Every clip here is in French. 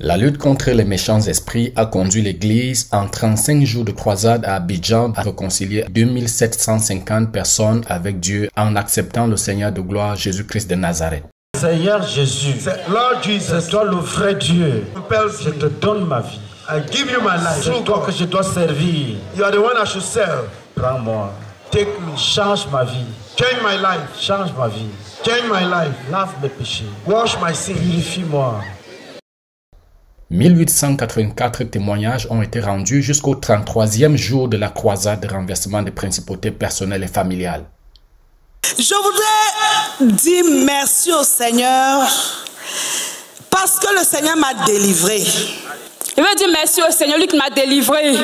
La lutte contre les méchants esprits a conduit l'Église en 35 jours de croisade à Abidjan à réconcilier 2750 personnes avec Dieu en acceptant le Seigneur de gloire Jésus-Christ de Nazareth. Seigneur Jésus, c'est toi le vrai Dieu. Je te donne ma vie. I give you my life. C'est toi que je dois servir. You are the one I should serve. Prends-moi. Take me. Change ma vie. Change my life. Change ma vie. Change my life. Lave mes péchés. Wash my sin. Purifie-moi. 1884 témoignages ont été rendus jusqu'au 33e jour de la croisade de renversement des principautés personnelles et familiales. Je voudrais dire merci au Seigneur parce que le Seigneur m'a délivré. Je veux dire merci au Seigneur, lui qui m'a délivré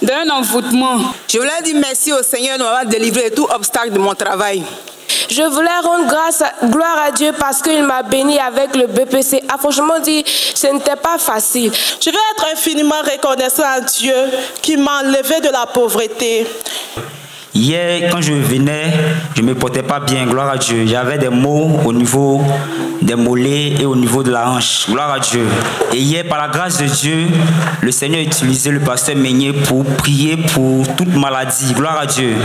d'un envoûtement. Je voulais dire merci au Seigneur de m'avoir délivré de tout obstacle de mon travail. Je voulais rendre grâce, gloire à Dieu parce qu'il m'a béni avec le BPC. Ah, franchement dit, ce n'était pas facile. Je veux être infiniment reconnaissant à Dieu qui m'a enlevé de la pauvreté. Hier, quand je venais, je ne me portais pas bien, gloire à Dieu. J'avais des maux au niveau des mollets et au niveau de la hanche, gloire à Dieu. Et hier, par la grâce de Dieu, le Seigneur a utilisé le pasteur Meignet pour prier pour toute maladie, gloire à Dieu.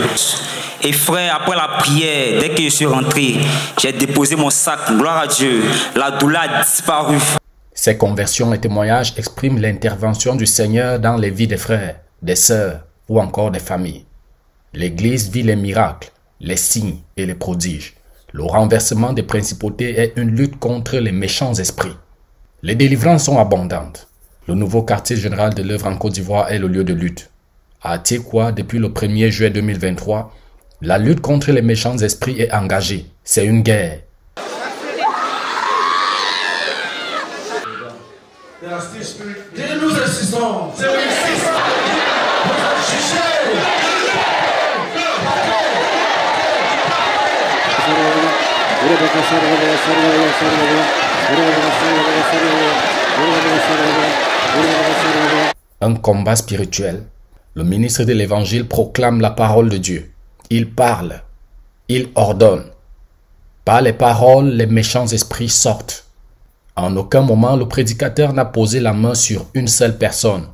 Et frère, après la prière, dès que je suis rentré, j'ai déposé mon sac, gloire à Dieu. La douleur a disparu. Ces conversions et témoignages expriment l'intervention du Seigneur dans les vies des frères, des sœurs ou encore des familles. L'Église vit les miracles, les signes et les prodiges. Le renversement des principautés est une lutte contre les méchants esprits. Les délivrances sont abondantes. Le nouveau quartier général de l'œuvre en Côte d'Ivoire est le lieu de lutte. À Tiekwa, depuis le 1er juillet 2023, la lutte contre les méchants esprits est engagée. C'est une guerre. Un combat spirituel. Le ministre de l'Évangile proclame la parole de Dieu. Il parle. Il ordonne. Par les paroles, les méchants esprits sortent. En aucun moment, le prédicateur n'a posé la main sur une seule personne.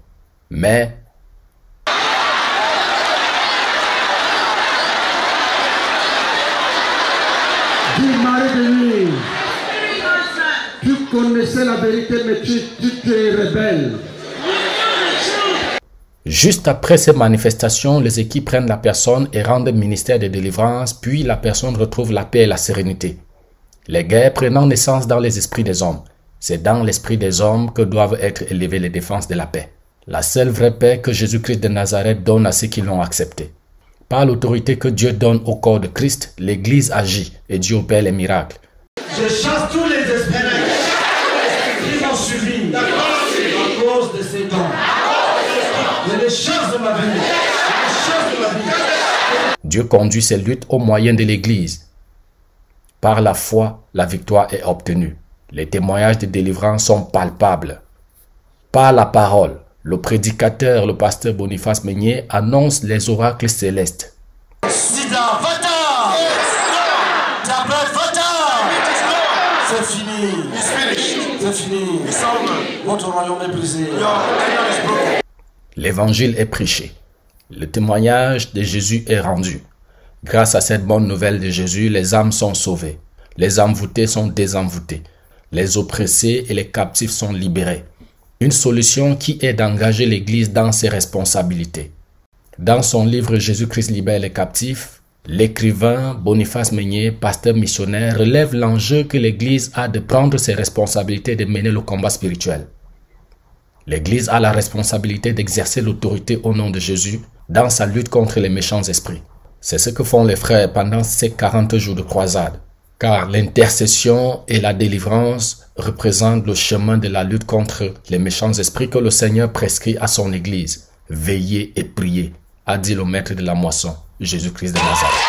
Mais Dis Marie de nuit. Tu connaissais la vérité, mais tu, tu, tu es rebelle. Juste après ces manifestations, les équipes prennent la personne et rendent ministère de délivrance, puis la personne retrouve la paix et la sérénité. Les guerres prenant naissance dans les esprits des hommes, c'est dans l'esprit des hommes que doivent être élevées les défenses de la paix. La seule vraie paix que Jésus-Christ de Nazareth donne à ceux qui l'ont accepté. Par l'autorité que Dieu donne au corps de Christ, l'Église agit et Dieu opère les miracles. Je chasse tous les esprits qui m'ont suivi à de ma vie. De ma vie. Dieu conduit ses luttes au moyen de l'Église. Par la foi, la victoire est obtenue. Les témoignages de délivrance sont palpables. Par la parole, le prédicateur, le pasteur Boniface Meunier, annonce les oracles célestes. C'est fini. L'évangile est prêché. Le témoignage de Jésus est rendu. Grâce à cette bonne nouvelle de Jésus, les âmes sont sauvées. Les envoûtés sont désenvoûtés. Les oppressés et les captifs sont libérés. Une solution qui est d'engager l'Église dans ses responsabilités. Dans son livre Jésus-Christ libère les captifs, l'écrivain Boniface Meunier, pasteur missionnaire, relève l'enjeu que l'Église a de prendre ses responsabilités de mener le combat spirituel. L'Église a la responsabilité d'exercer l'autorité au nom de Jésus dans sa lutte contre les méchants esprits. C'est ce que font les frères pendant ces 40 jours de croisade. Car l'intercession et la délivrance représentent le chemin de la lutte contre les méchants esprits que le Seigneur prescrit à son Église. Veillez et priez, a dit le maître de la moisson, Jésus-Christ de Nazareth.